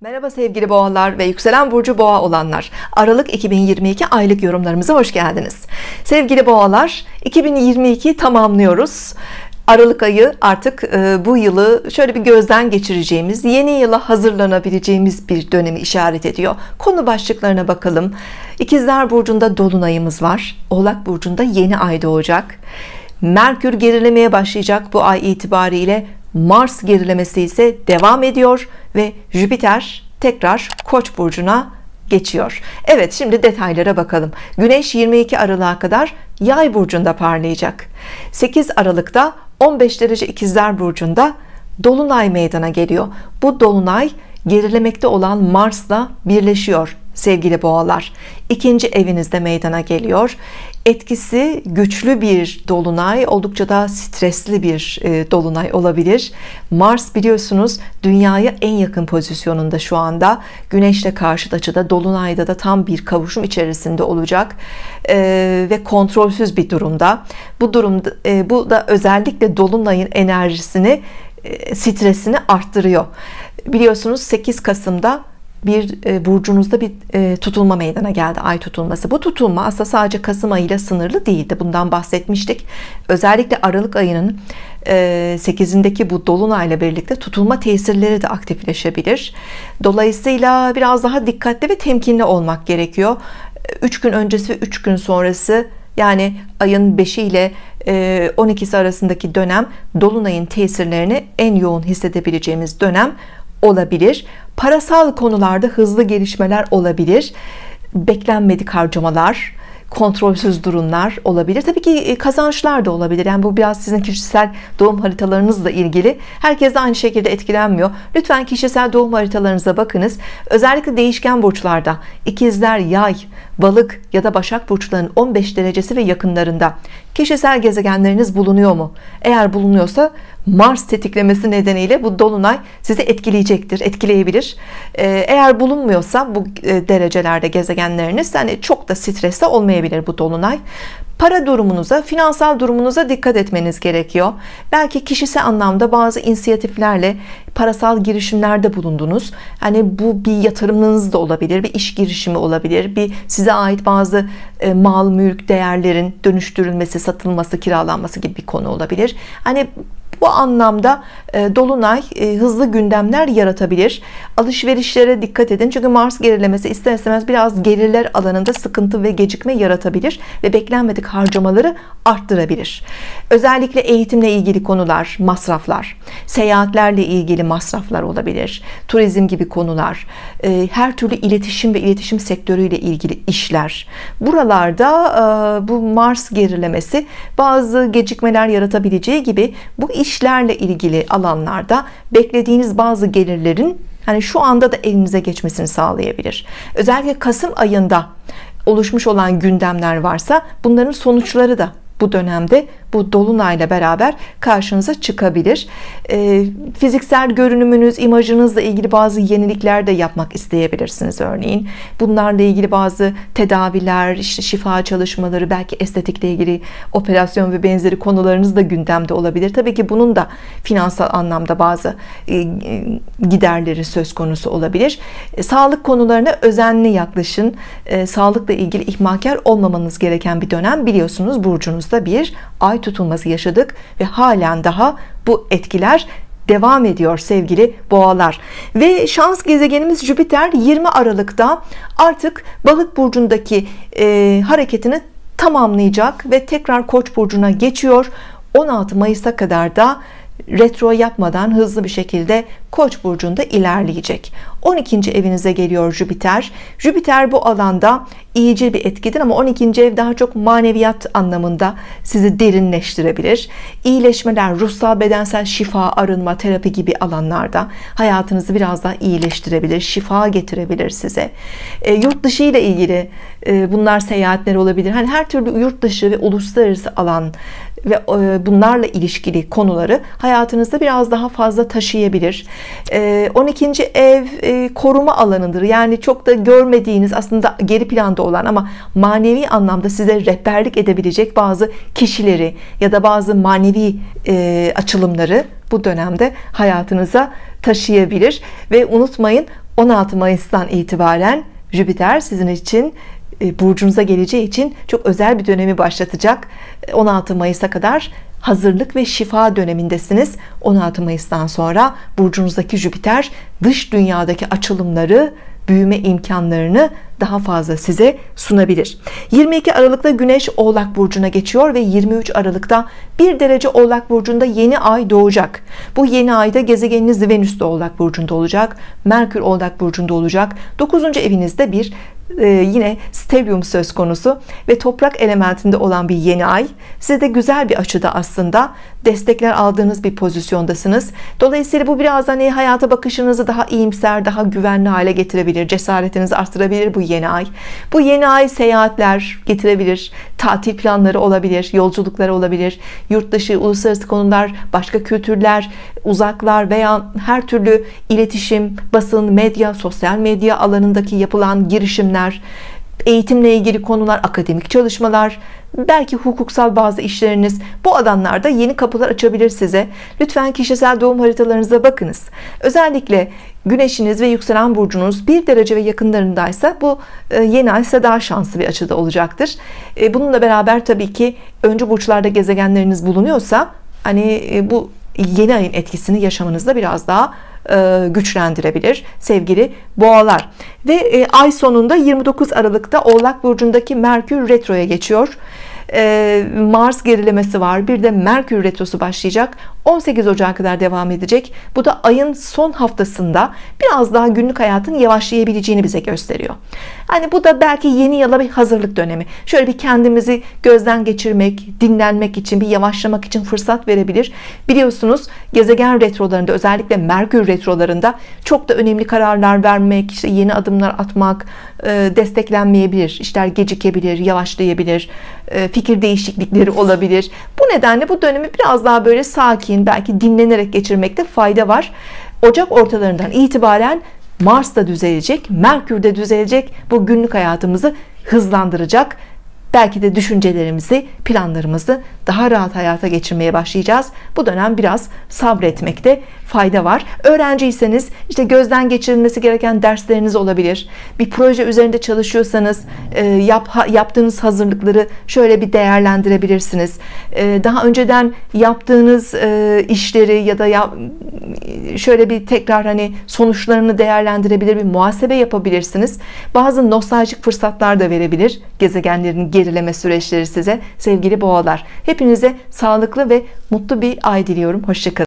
Merhaba sevgili boğalar ve yükselen burcu boğa olanlar. Aralık 2022 aylık yorumlarımıza hoş geldiniz. Sevgili boğalar 2022 tamamlıyoruz. Aralık ayı artık e, bu yılı şöyle bir gözden geçireceğimiz yeni yıla hazırlanabileceğimiz bir dönemi işaret ediyor. Konu başlıklarına bakalım. İkizler burcunda dolunayımız var. Oğlak burcunda yeni ay doğacak. Merkür gerilemeye başlayacak bu ay itibariyle Mars gerilemesi ise devam ediyor ve Jüpiter tekrar Koç burcuna geçiyor. Evet şimdi detaylara bakalım. Güneş 22 Aralık'a kadar Yay burcunda parlayacak. 8 Aralık'ta 15 derece İkizler burcunda dolunay meydana geliyor. Bu dolunay gerilemekte olan Mars'la birleşiyor sevgili boğalar. İkinci evinizde meydana geliyor. Etkisi güçlü bir dolunay oldukça da stresli bir e, dolunay olabilir. Mars biliyorsunuz dünyaya en yakın pozisyonunda şu anda. Güneşle karşıt açıda dolunayda da tam bir kavuşum içerisinde olacak e, ve kontrolsüz bir durumda. Bu durumda e, bu da özellikle dolunayın enerjisini stresini arttırıyor. Biliyorsunuz 8 Kasım'da bir e, burcunuzda bir e, tutulma meydana geldi ay tutulması. Bu tutulma aslında sadece Kasım ayıyla sınırlı değildi. Bundan bahsetmiştik. Özellikle Aralık ayının 8'indeki e, bu dolunayla birlikte tutulma tesirleri de aktifleşebilir. Dolayısıyla biraz daha dikkatli ve temkinli olmak gerekiyor. 3 gün öncesi ve 3 gün sonrası yani ayın 5'i ile 12'si arasındaki dönem dolunayın tesirlerini en yoğun hissedebileceğimiz dönem olabilir parasal konularda hızlı gelişmeler olabilir. Beklenmedik harcamalar kontrolsüz durumlar olabilir. Tabii ki e, kazançlar da olabilir. Yani bu biraz sizin kişisel doğum haritalarınızla ilgili. Herkes de aynı şekilde etkilenmiyor. Lütfen kişisel doğum haritalarınıza bakınız. Özellikle değişken burçlarda ikizler yay balık ya da başak burçlarının 15 derecesi ve yakınlarında kişisel gezegenleriniz bulunuyor mu? Eğer bulunuyorsa Mars tetiklemesi nedeniyle bu dolunay sizi etkileyecektir etkileyebilir. Ee, eğer bulunmuyorsa bu e, derecelerde gezegenleriniz yani çok da stresli olmayabilir bu dolunay para durumunuza finansal durumunuza dikkat etmeniz gerekiyor. Belki kişisel anlamda bazı inisiyatiflerle parasal girişimlerde bulundunuz. Hani bu bir yatırımınız da olabilir bir iş girişimi olabilir bir size ait bazı e, mal mülk değerlerin dönüştürülmesi satılması kiralanması gibi bir konu olabilir. Hani bu anlamda e, Dolunay e, hızlı gündemler yaratabilir. Alışverişlere dikkat edin. Çünkü Mars gerilemesi ister istemez biraz gelirler alanında sıkıntı ve gecikme yaratabilir ve beklenmedik harcamaları arttırabilir. Özellikle eğitimle ilgili konular masraflar seyahatlerle ilgili masraflar olabilir turizm gibi konular e, her türlü iletişim ve iletişim sektörüyle ilgili işler. Buralarda bu Mars gerilemesi bazı gecikmeler yaratabileceği gibi bu işlerle ilgili alanlarda beklediğiniz bazı gelirlerin hani şu anda da elinize geçmesini sağlayabilir. Özellikle Kasım ayında oluşmuş olan gündemler varsa bunların sonuçları da bu dönemde bu dolunayla beraber karşınıza çıkabilir. E, fiziksel görünümünüz imajınızla ilgili bazı yenilikler de yapmak isteyebilirsiniz örneğin. Bunlarla ilgili bazı tedaviler işte şifa çalışmaları belki estetikle ilgili operasyon ve benzeri konularınız da gündemde olabilir. Tabii ki bunun da finansal anlamda bazı e, giderleri söz konusu olabilir. E, sağlık konularına özenli yaklaşın. E, sağlıkla ilgili ihmalkar olmamanız gereken bir dönem biliyorsunuz burcunuzda bir ay tutulması yaşadık ve halen daha bu etkiler devam ediyor sevgili boğalar. Ve şans gezegenimiz Jüpiter 20 Aralık'ta artık balık burcundaki e, hareketini tamamlayacak ve tekrar koç burcuna geçiyor. 16 Mayıs'a kadar da retro yapmadan hızlı bir şekilde Koç burcunda ilerleyecek 12. evinize geliyor Jüpiter Jüpiter bu alanda iyice bir etkidir ama 12. ev daha çok maneviyat anlamında sizi derinleştirebilir iyileşmeler ruhsal bedensel şifa arınma terapi gibi alanlarda hayatınızı biraz daha iyileştirebilir şifa getirebilir size e, yurt dışı ile ilgili e, bunlar seyahatler olabilir hani her türlü yurt dışı ve uluslararası alan ve e, bunlarla ilişkili konuları hayatınızda biraz daha fazla taşıyabilir. 12. Ee, ev e, koruma alanıdır. Yani çok da görmediğiniz aslında geri planda olan ama manevi anlamda size rehberlik edebilecek bazı kişileri ya da bazı manevi e, açılımları bu dönemde hayatınıza taşıyabilir. Ve unutmayın 16 Mayıs'tan itibaren Jüpiter sizin için e, burcunuza geleceği için çok özel bir dönemi başlatacak. 16 Mayıs'a kadar hazırlık ve şifa dönemindesiniz. 16 Mayıs'tan sonra burcunuzdaki Jüpiter dış dünyadaki açılımları büyüme imkanlarını daha fazla size sunabilir. 22 Aralık'ta Güneş Oğlak Burcu'na geçiyor ve 23 Aralık'ta 1 derece Oğlak Burcu'nda yeni ay doğacak. Bu yeni ayda gezegeniniz Venüs de Oğlak Burcu'nda olacak Merkür Oğlak Burcu'nda olacak. 9. evinizde bir e, yine stelyum söz konusu ve toprak elementinde olan bir yeni ay. Size de güzel bir açıda aslında. Destekler aldığınız bir pozisyondasınız. Dolayısıyla bu biraz hani hayata bakışınızı daha iyimser daha güvenli hale getirebilir cesaretinizi arttırabilir bu yeni ay. Bu yeni ay seyahatler getirebilir tatil planları olabilir yolculuklar olabilir. Yurt dışı uluslararası konular başka kültürler uzaklar veya her türlü iletişim basın medya sosyal medya alanındaki yapılan girişimler eğitimle ilgili konular akademik çalışmalar belki hukuksal bazı işleriniz bu alanlarda yeni kapılar açabilir size. Lütfen kişisel doğum haritalarınıza bakınız. Özellikle güneşiniz ve yükselen burcunuz bir derece ve yakınlarındaysa bu e, yeni ay ise daha şanslı bir açıda olacaktır. E, bununla beraber tabii ki öncü burçlarda gezegenleriniz bulunuyorsa hani e, bu yeni ayın etkisini yaşamanızda biraz daha güçlendirebilir sevgili boğalar. Ve ay sonunda 29 Aralık'ta Oğlak Burcu'ndaki Merkür Retro'ya geçiyor Mars gerilemesi var. Bir de Merkür Retrosu başlayacak. 18 Ocak kadar devam edecek. Bu da ayın son haftasında biraz daha günlük hayatın yavaşlayabileceğini bize gösteriyor. Hani bu da belki yeni yıla bir hazırlık dönemi. Şöyle bir kendimizi gözden geçirmek dinlenmek için bir yavaşlamak için fırsat verebilir. Biliyorsunuz gezegen retrolarında özellikle Merkür retrolarında çok da önemli kararlar vermek işte yeni adımlar atmak e, desteklenmeyebilir. İşler gecikebilir yavaşlayabilir fikir değişiklikleri olabilir. Bu nedenle bu dönemi biraz daha böyle sakin sakin belki dinlenerek geçirmekte fayda var. Ocak ortalarından itibaren Mars da düzelecek Merkür de düzelecek. Bu günlük hayatımızı hızlandıracak belki de düşüncelerimizi planlarımızı daha rahat hayata geçirmeye başlayacağız. Bu dönem biraz sabretmekte fayda var. Öğrenciyseniz işte gözden geçirilmesi gereken dersleriniz olabilir. Bir proje üzerinde çalışıyorsanız e, yap, yaptığınız hazırlıkları şöyle bir değerlendirebilirsiniz. E, daha önceden yaptığınız e, işleri ya da şöyle bir tekrar hani sonuçlarını değerlendirebilir bir muhasebe yapabilirsiniz. Bazı nostaljik fırsatlar da verebilir gezegenlerin gerileme süreçleri size sevgili boğalar. Hepinize sağlıklı ve mutlu bir ay diliyorum. Hoşçakalın